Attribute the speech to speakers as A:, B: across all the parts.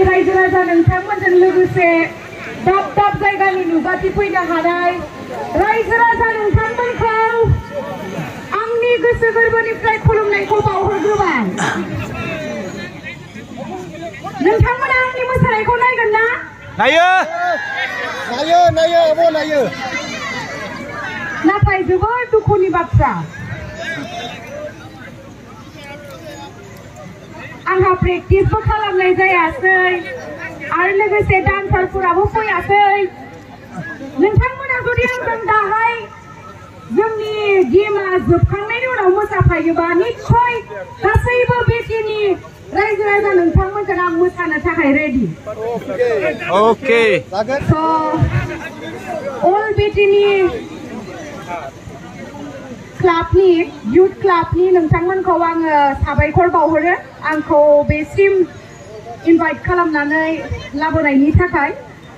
A: जोंनि रायजो राजा नोंथांमोनजों लोगोसे दाब दाब जायगानि नुजाथिफैनो हानाय रायजो राजा नोंथांमोनखौ आंनि गोसो गोरबोनिफ्राय खुलुमनायखौ बावहरग्रोबाय। नोंथांमोना आंनि मोसानायखौ नायगोन ना?
B: नायो।
C: नायो नायो आब' नायो।
A: नाथाय जोबोद दुखुनि बाथ्रा। आंहा प्रेक्टिसबो खालामनाय जायासै। आरो लोगोसे डान्सारफोराबो फैयासै। नोंथांमोना जुदि आंजों दाहाय जोंनि गेमा जोबखांनायनि उनाव मोसाफायोबा निस्सय गासैबो बेटिनि रायजो राजा नोंथांमोनजों आं मोसानो थाखाय रेडि। So, all बिटिनि क्लाबनि युथ क्लाबनि नोंथांमोनखौ आङो साबायखर बावहरो। आंखौ बेसिम इनभाइट खालामनानै लाबोनायनि थाखाय।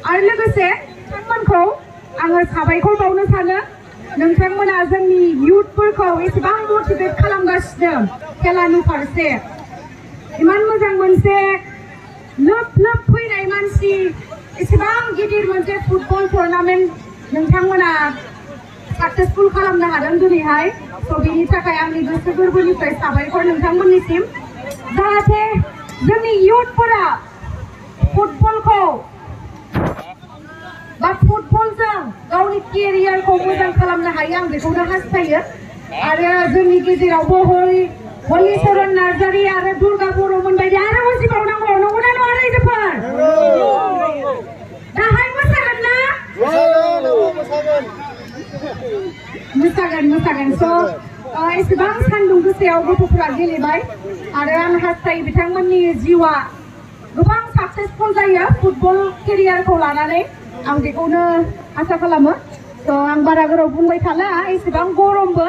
A: आरो लोगोसे नोंथांमोनखौ आङो साबायखर बावनो सानो। नोंथांमोना जोंनि युथफोरखौ एसेबां मटिभेट खालामगासिनो खेलानि फारसे। इमान मोजां मोनसे लोब लोब फैनाय मानसि, एसेबां गिदिर मोनसे फुटबल टुर्नामेन्ट नोंथांमोना साक्सेसफुल खालामनो हादों दिनैहाय स' बेनि थाखाय आंनि गोसो गोरबोनिफ्राय साबायखर नोंथांमोननिसिम जाहाथे जोंनि इयुथफोरा फुटबलखौ बा फुटबलजों गावनि केरियारखौ मोजां खालामनो हायो आं बेखौनो हास्थायो आरो जोंनि गेजेरावबो हरि हलिचरन नार्जारि आरो दुर्गा बर'मोन बायदि आरो उजिबावनांगौ नंगौना नङा रायजोफोर दाहाय मोसागोन ना
C: मोसागोन आब' मोसागोन
A: मोसागोन मोसागोन। स' एसेबां सान्दुं गोसायाव गथ'फोरा गेलेबाय आरो आं हास्थायो। बिथांमोननि जिउआ गोबां साक्सेसफुल जायो फुटबल केरियारखौ लानानै। आं बेखौनो आसा खालामो। स' आं बारा गोराव बुंबाय थाला, एसेबां गरमबो।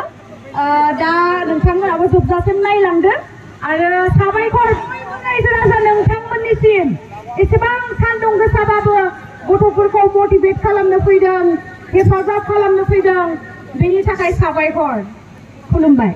A: दा नोंथांमोनाबो जोबजासिम नायलांदो। आरो साबायखर नोंथांमोननिसिम। एसेबां सान्दुं गोसाबाबो गथ'फोरखौ मटिभेट खालामनो फैदों, हेफाजाब खालामनो फैदों। बेनि थाखाय साबायखर खुलुमबाय।